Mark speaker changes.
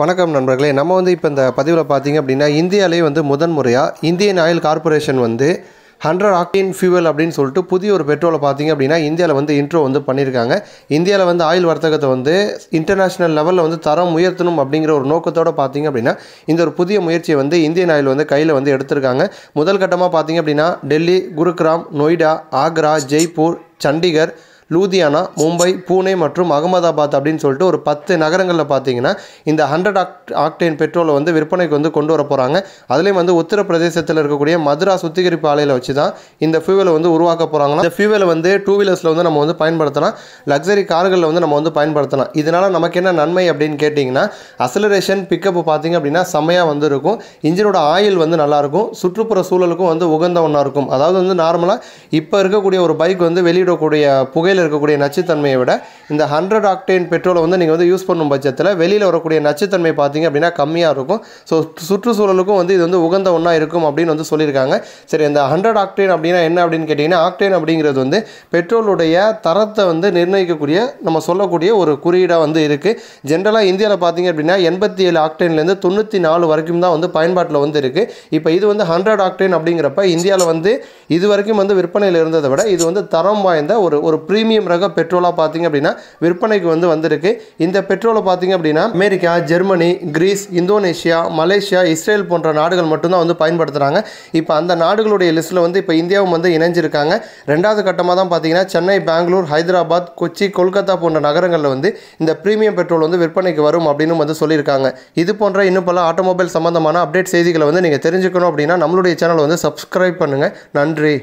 Speaker 1: வணக்கம் நண்பர்களே நம்ம வந்து இப்போ இந்த பதிவில் பார்த்தீங்க அப்படின்னா இந்தியாவிலே வந்து முதன் முறையாக இந்தியன் ஆயில் கார்ப்பரேஷன் வந்து ஹண்ட்ரட் ஆக்டின் ஃபியூவல் அப்படின்னு சொல்லிட்டு புதிய ஒரு பெட்ரோலை பார்த்தீங்க அப்படின்னா இந்தியாவில் வந்து இன்ட்ரோ வந்து பண்ணியிருக்காங்க இந்தியாவில் வந்து ஆயில் வர்த்தகத்தை வந்து இன்டர்நேஷ்னல் லெவலில் வந்து தரம் உயர்த்தணும் அப்படிங்கிற ஒரு நோக்கத்தோடு பார்த்தீங்க அப்படின்னா இந்த ஒரு புதிய முயற்சியை வந்து இந்தியன் ஆயில் வந்து கையில் வந்து எடுத்திருக்காங்க. முதல் கட்டமாக பார்த்தீங்க அப்படின்னா டெல்லி குருகிராம் நொய்டா ஆக்ரா ஜெய்ப்பூர் சண்டிகர் லூதியானா மும்பை பூனே மற்றும் அகமதாபாத் அப்படின்னு சொல்லிட்டு ஒரு பத்து நகரங்களில் பார்த்தீங்கன்னா இந்த ஹண்ட்ரட் ஆக்ட் ஆக்டேன் பெட்ரோலை வந்து விற்பனைக்கு வந்து கொண்டு வர போகிறாங்க அதுலேயும் வந்து உத்தரப்பிரதேசத்தில் இருக்கக்கூடிய மதுரா சுத்திகரிப்பு ஆலையில் வச்சு தான் இந்த ஃபியூவலை வந்து உருவாக்க போகிறாங்கன்னா இந்த ஃபியூவலை வந்து டூ வீலர்ஸில் வந்து நம்ம வந்து பயன்படுத்தலாம். லக்ஸரி கார்களில் வந்து நம்ம வந்து பயன்படுத்தலாம். இதனால் நமக்கு என்ன நன்மை அப்படின்னு கேட்டிங்கன்னா அசலரேஷன் பிக்கப் பார்த்தீங்க அப்படின்னா செம்மையாக வந்து இருக்கும் இன்ஜினோட ஆயில் வந்து நல்லாயிருக்கும். சுற்றுப்புற சூழலுக்கும் வந்து உகந்த ஒன்றா இருக்கும். அதாவது வந்து நார்மலாக இப்போ இருக்கக்கூடிய ஒரு பைக் வந்து வெளியிடக்கூடிய புகையில் இருக்கக்கூடிய நச்சுத்தன்மையை விட இந்த ஹண்ட்ரட் ஆக்டேன் பெட்ரோலை வந்து நீங்கள் வந்து யூஸ் பண்ணும் பட்சத்தில் வெளியில் வரக்கூடிய நச்சுத்தன்மை பார்த்தீங்க அப்படின்னா கம்மியாக இருக்கும். ஸோ சுற்றுச்சூழலுக்கும் வந்து இது வந்து உகந்த ஒன்றா இருக்கும் அப்படின்னு வந்து சொல்லியிருக்காங்க. சரி இந்த ஹண்ட்ரட் ஆக்டேன் அப்படின்னா என்ன அப்படின்னு கேட்டிங்கன்னா ஆக்டேன் அப்படிங்கிறது வந்து பெட்ரோலுடைய தரத்தை வந்து நிர்ணயிக்கக்கூடிய நம்ம சொல்லக்கூடிய ஒரு குறியீடாக வந்து இருக்குது ஜென்ரலாக இந்தியாவில் பார்த்தீங்க அப்படின்னா எண்பத்தி ஏழு ஆக்டேன்லேருந்து தொண்ணூற்றி நாலு வரைக்கும் தான் வந்து பயன்பாட்டில் வந்து இருக்குது இப்போ இது வந்து ஹண்ட்ரட் ஆக்டேன் அப்படிங்கிறப்ப இந்தியாவில் வந்து இது வரைக்கும் வந்து விற்பனையில் இருந்ததை விட இது வந்து தரம் வாய்ந்த ஒரு ஒரு ப்ரீமியம் பிரீமியம் ரக பெட்ரோலாக பார்த்தீங்க அப்படின்னா விற்பனைக்கு வந்து வந்திருக்கு. இந்த பெட்ரோலை பார்த்தீங்க அப்படின்னா America Germany Greece Indonesia Malaysia Israel போன்ற நாடுகள் மட்டும்தான் வந்து பயன்படுத்துகிறாங்க இப்போ அந்த நாடுகளுடைய லிஸ்ட்டில் வந்து இப்போ இந்தியாவும் வந்து இணைஞ்சிருக்காங்க. ரெண்டாவது கட்டமாக தான் பார்த்தீங்கன்னா சென்னை பெங்களூர் ஹைதராபாத் கொச்சி கொல்கத்தா போன்ற நகரங்களில் வந்து இந்த ப்ரீமியம் பெட்ரோல் வந்து விற்பனைக்கு வரும் அப்படின்னு வந்து சொல்லியிருக்காங்க. இது போன்ற இன்னும் பல ஆட்டோமொபைல் சம்பந்தமான அப்டேட் செய்திகளை வந்து நீங்கள் தெரிஞ்சுக்கணும் அப்படின்னா நம்மளுடைய சேனலை வந்து சப்ஸ்கிரைப் பண்ணுங்கள் நன்றி.